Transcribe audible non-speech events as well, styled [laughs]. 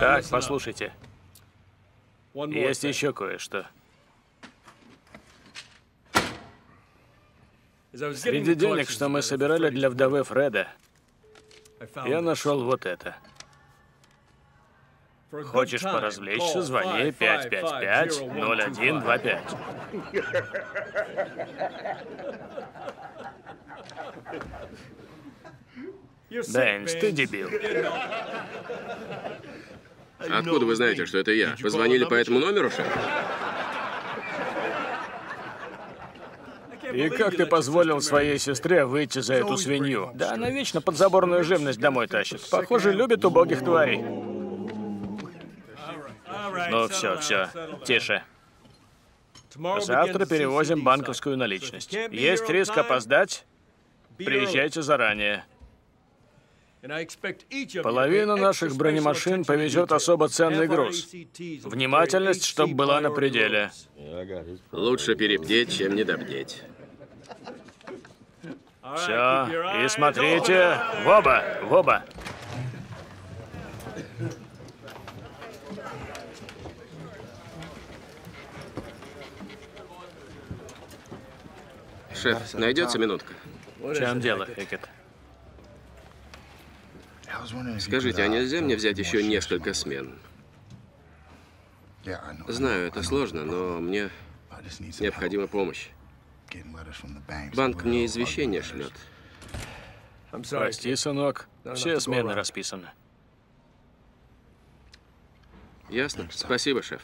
Так, послушайте. Есть еще кое-что. Среди денег, что мы собирали для вдовы Фреда, я нашел вот это. Хочешь поразвлечься, звони 555-0125. [laughs] Дэйнс, ты дебил. [laughs] Откуда вы знаете, что это я? Позвонили по этому номеру, шеф? И как ты позволил своей сестре выйти за эту свинью? Да она вечно подзаборную живность домой тащит. Похоже, любит убогих тварей. Ну все, все, тише. Завтра перевозим банковскую наличность. Есть риск опоздать? Приезжайте заранее. Половина наших бронемашин повезет особо ценный груз. Внимательность, чтобы была на пределе. Лучше перебдеть, чем недобдеть. Все, и смотрите, в оба, в оба. Шеф, найдется минутка? В чем дело, Хекет? Скажите, а нельзя мне взять еще несколько смен? Знаю, это сложно, но мне необходима помощь. Банк мне извещение шлет. Прости, сынок, все смены расписаны. Ясно? Спасибо, шеф.